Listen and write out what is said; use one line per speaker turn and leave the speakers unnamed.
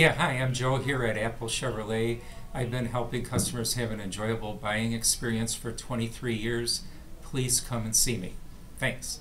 Yeah, hi, I'm Joe here at Apple Chevrolet. I've been helping customers have an enjoyable buying experience for 23 years. Please come and see me. Thanks.